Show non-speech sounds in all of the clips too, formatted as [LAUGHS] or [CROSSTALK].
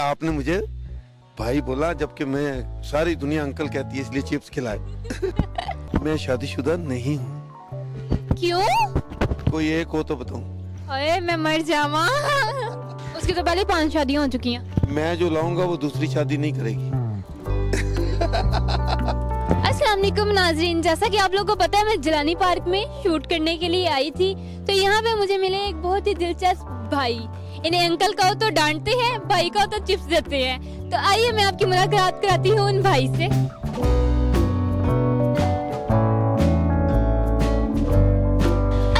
آپ نے مجھے بھائی بولا جبکہ میں ساری دنیا انکل کہتی ہے اس لیے چپس کھلائے۔ [LAUGHS] میں شادی شدہ نہیں ہوں۔ کیوں؟ کوئی ایک ہو تو بتاؤں۔ اے میں مر جاواں۔ اس کی تو پہلے پانچ شادیاں ہو چکی ہیں۔ میں جو لاؤں گا وہ دوسری شادی نہیں کرے گی۔ [LAUGHS] السلام علیکم ناظرین جیسا کہ آپ لوگ کو پتا ہے میں جلانی پارک میں شوٹ کرنے کے لیے آئی تھی۔ تو یہاں پہ مجھے ملے ایک بہت ہی دلچسپ بھائی۔ انہیں انکل کو تو ڈانٹتے ہیں بھائی کو تو چپس دیتے ہیں۔ تو آئیے میں آپ کی ملاقات کراتی ہوں ان بھائی سے۔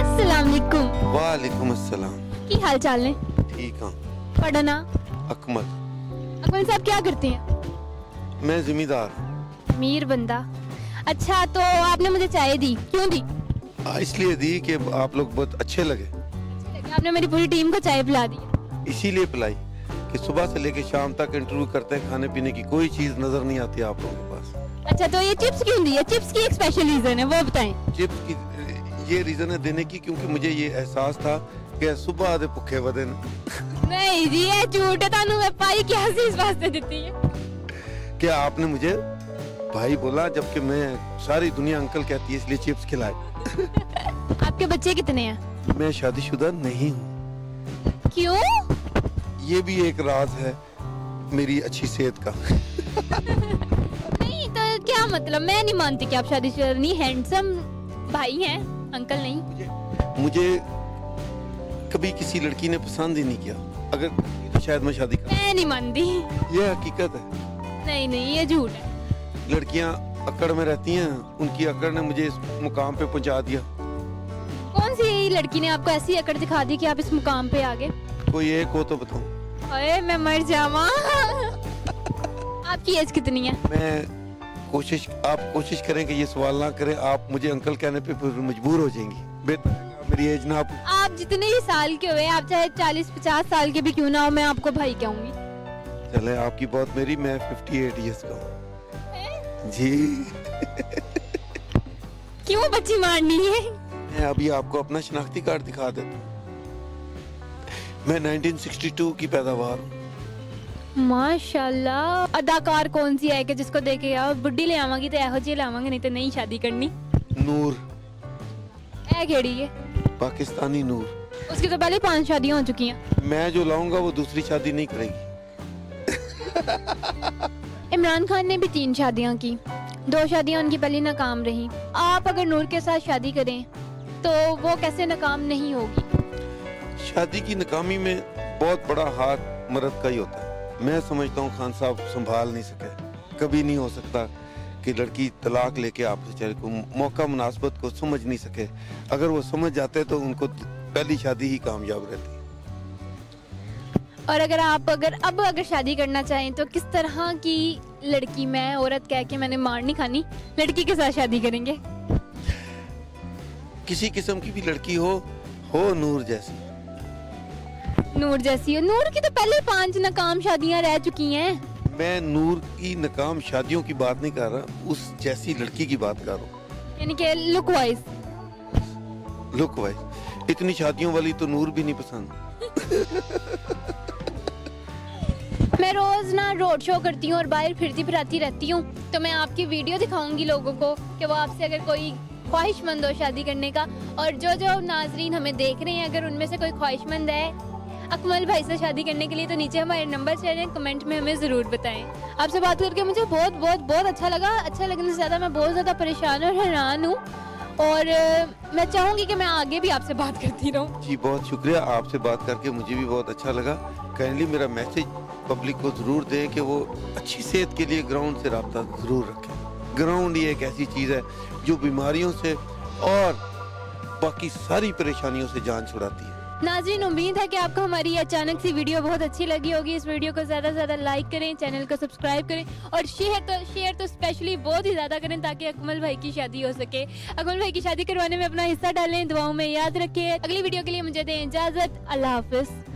السلام علیکم۔ وعلیکم السلام۔ کی حال چال ہے ٹھیک ہوں پڑھنا۔ اکمل۔ اکمل صاحب کیا کرتے ہیں؟ میں ذمہ دار ہوں میر بندہ۔ اچھا تو آپ نے مجھے چائے دی۔ کیوں دی؟ اس لیے دی کہ آپ لوگ بہت اچھے لگے۔ آپ نے میری پوری ٹیم کو چائے پلا دی۔ اسی لیے پلائی کہ صبح سے لے کے شام تک انٹرویو کرتے ہیں کھانے پینے کی کوئی چیز نظر نہیں آتی آپ لوگوں کے پاس۔ اچھا تو یہ چپس کیوں دی ہے؟ چپس کی ایک اسپیشل ریزن ہے وہ بتائیں۔ چپس کی یہ ریزن ہے دینے کی کیونکہ مجھے یہ احساس تھا کہ صبح آدھے پکھے ودے نہیں جی یہ جھوٹ ہے تانوں میں پائی کیا حسیس واسطے دیتی ہے کیا آپ نے مجھے بھائی بولا جبکہ میں ساری دنیا انکل کہتی ہے اس لیے چپس کھلائے۔ [LAUGHS] آپ کے بچے کتنے ہیں؟ میں شادی شدہ نہیں ہوں۔ کیوں؟ یہ بھی ایک راز ہے میری اچھی صحت کا۔ نہیں تو کیا مطلب؟ میں نہیں مانتی کہ آپ شادی شدہ نہیں ہینڈسم بھائی ہیں انکل نہیں۔ مجھے کبھی کسی لڑکی نے پسند ہی نہیں کیا۔ اگر شاید میں شادی کر میں نہیں مانتی۔ یہ حقیقت ہے۔ نہیں نہیں یہ جھوٹ ہے۔ لڑکیاں اکڑ میں رہتی ہیں۔ ان کی اکڑ نے مجھے اس مقام پہ پہنچا دیا۔ کون سی لڑکی نے آپ کو ایسی اکڑ دکھا دی کہ آپ اس مقام پہ آگے کوئی ایک ہو تو بتاؤں۔ اے میں مر جاؤں آپ کی ایج کتنی ہے؟ میں کوشش آپ کوشش کریں کہ یہ سوال نہ کریں آپ مجھے انکل کہنے پہ مجبور ہو جائیں گی۔ بہتر میری ایج نہ آپ آپ جتنے ہی سال کے ہوئے آپ چاہے چالیس پچاس سال کے بھی کیوں نہ ہو میں آپ کو بھائی کہوں گی۔ چلے آپ کی بات میری میں ففٹی ایٹ ایئرس کا ہوں۔ جی۔ کیوں بچی مارنی ہے؟ میں ابھی آپ کو اپنا شناختی کارڈ دکھا دیتا ہوں۔ میں 1962 کی پیداوار ہوں۔ ماشاءاللہ۔ اداکار کون سی ہے کہ جس کو دیکھے گا بڈھی لے آواں گی تے ایہو جی لے آواں نہیں تو نہیں شادی کرنی۔ نور۔ اے کیڑی ہے؟ پاکستانی نور۔ اس کے تو پہلے پانچ شادیاں ہو چکی ہیں۔ میں جو لاؤں گا وہ دوسری شادی نہیں کرے گی۔ [LAUGHS] عمران خان نے بھی تین شادیاں کی۔ دو شادیاں ان کی پہلی ناکام رہی۔ آپ اگر نور کے ساتھ شادی کریں تو وہ کیسے ناکام نہیں ہوگی؟ شادی کی ناکامی میں بہت بڑا ہاتھ مرد کا ہی ہوتا ہے۔ میں سمجھتا ہوں خان صاحب سنبھال نہیں سکے۔ کبھی نہیں ہو سکتا کہ لڑکی طلاق لے کے آپ بیچارے کو موقع مناسبت کو سمجھ نہیں سکے۔ اگر وہ سمجھ جاتے تو ان کو پہلی شادی ہی کامیاب رہتی۔ اور اگر آپ اگر اب اگر شادی کرنا چاہیں تو کس طرح کی لڑکی میں عورت کہہ کے میں نے مار نہیں کھانی؟ لڑکی کے ساتھ شادی کریں گے؟ کسی قسم کی بھی لڑکی ہو ہو نور جیسی۔ نور جیسی ہے نور کی تو پہلے پانچ ناکام شادیاں رہ چکی ہیں۔ میں نور کی ناکام شادیوں کی بات نہیں کر رہا اس جیسی لڑکی کی بات کر رہا ہوں۔ یعنی کہ لک وائز لک وائز اتنی شادیوں والی تو نور بھی نہیں پسند۔ میں روز نہ روڈ شو کرتی ہوں اور باہر پھرتی پھراتی رہتی ہوں۔ تو میں آپ کی ویڈیو دکھاؤں گی لوگوں کو کہ وہ آپ سے اگر کوئی خواہش مند ہو شادی کرنے کا اور جو جو ناظرین ہمیں دیکھ رہے ہیں اگر ان میں سے کوئی خواہش مند ہے اکمل بھائی سے شادی کرنے کے لیے، تو نیچے ہمارے نمبر چل رہے ہیں، کمنٹ میں ہمیں ضرور بتائیں۔ آپ سے بات کر کے مجھے بہت بہت بہت اچھا لگا۔ اچھا لگنے سے زیادہ میں بہت زیادہ پریشان اور حیران ہوں۔ اور میں چاہوں گی کہ میں آگے بھی آپ سے بات کرتی رہوں۔ جی بہت شکریہ۔ آپ سے بات کر کے مجھے بھی بہت اچھا لگا۔ کائنڈلی میرا میسج پبلک کو ضرور دیں کہ وہ اچھی صحت کے لیے گراؤنڈ سے رابطہ ضرور رکھیں۔ گراؤنڈ یہ ایک ایسی چیز ہے جو بیماریوں سے اور باقی ساری پریشانیوں سے جان چھڑاتی ہے۔ ناظرین، امید ہے کہ آپ کو ہماری اچانک سی ویڈیو بہت اچھی لگی ہوگی۔ اس ویڈیو کو زیادہ سے زیادہ لائک کریں، چینل کو سبسکرائب کریں اور شیئر تو شیئر تو اسپیشلی بہت ہی زیادہ کریں تاکہ اکمل بھائی کی شادی ہو سکے۔ اکمل بھائی کی شادی کروانے میں اپنا حصہ ڈالیں، دعاؤں میں یاد رکھیں۔ اگلی ویڈیو کے لیے مجھے دیں اجازت۔ اللہ حافظ۔